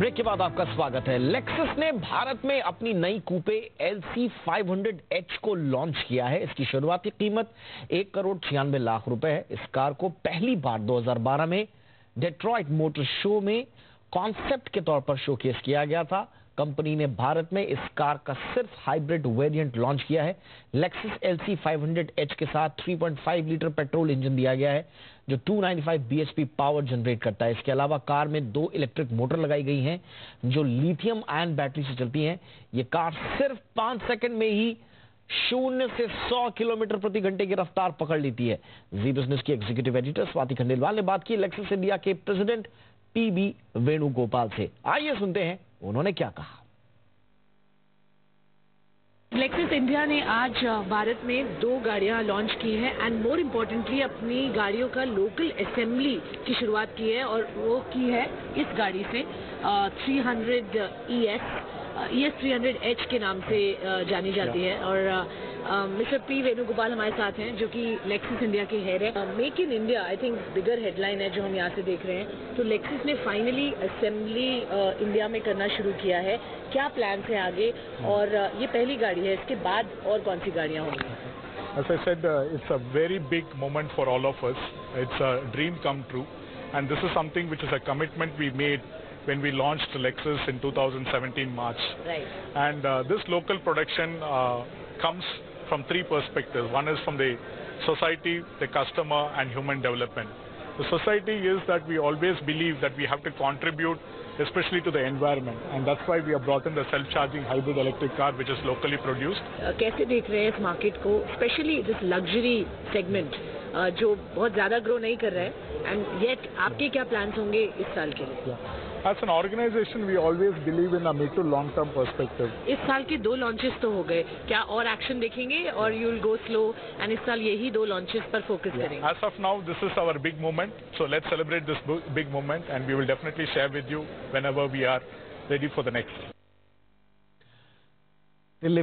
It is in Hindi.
ब्रेक के बाद आपका स्वागत है। लेक्सस ने भारत में अपनी नई कूपे LC 500H को लॉन्च किया है। इसकी शुरुआती कीमत एक करोड़ छियानवे लाख रुपए है। इस कार को पहली बार 2012 में डेट्रॉइट मोटर शो में कॉन्सेप्ट के तौर पर शोकेस किया गया था। कंपनी ने भारत में इस कार का सिर्फ़ हाइब्रिड वेरिएंट लॉन्च किया है। लेक्सस LC 500H के साथ 3.5 लीटर पेट्रोल इंजन दिया गया है, जो 295 बीएचपी पावर जनरेट करता है। इसके अलावा कार में दो इलेक्ट्रिक मोटर लगाई गई हैं, जो लिथियम आयन बैटरी से चलती हैं। ये कार सिर्फ़ पाँच सेकंड में ही शून्य से 100 किलोमीटर प्रति घंटे की रफ्तार पकड़ लेती है। जी बिज़नेस की एग्जीक्यूटिव एडिटर स्वाति खंडेलवाल ने बात की। लेक्सिस इंडिया के प्रेसिडेंट पीबी वेणुगोपाल से। आइए सुनते हैं उन्होंने क्या कहा? लेक्सिस इंडिया ने आज भारत में दो गाड़ियाँ लॉन्च की हैं एंड मोर इम्पोर्टेंटली अपनी गाड़ियों का लोकल असेंबली की शुरुआत की है और वो की है इस गाड़ी से three hundred E S E S three hundred H के नाम से जानी जाती है और मिस्टर पी वेणुगोपाल हमारे साथ हैं जो कि लेक्सिस इंडिया के हेड है make in India I think bigger headline है जो हम यहाँ से देख रहे हैं तो लेक्सिस ने फाइनली असेंबली इंडिया में करना शुरू किया है क्या प्लान है आगे और ये पहली गाड़ी है इसके बाद और कौन सी गाड़ियाँ होंगी As I said, uh, it's a very big moment for all of us. It's a dream come true. And this is something which is a commitment we made when we launched Lexus in 2017 March. Right. And uh, this local production uh, comes from three perspectives. One is from the society, the customer, and human development. The society is that we always believe that we have to contribute, especially to the environment, and that's why we have brought in the self-charging hybrid electric car, which is locally produced. कैसे देख रहे हैं इस मार्केट को स्पेशली दिस लग्जरी सेगमेंट जो बहुत ज्यादा ग्रो नहीं कर रहा है एंड येट आपके क्या प्लान्स होंगे इस साल के लिए Yeah. As an organization, we always believe in a mid to long term perspective. इस साल के दो लॉन्चेस तो हो गए क्या और एक्शन देखेंगे और you will go slow and इस साल यही दो लॉन्चेस पर फोकस करेंगे As of now, this is our big moment. So let's celebrate this bu- big moment, and we will definitely share with you whenever we are ready for the next. Delhi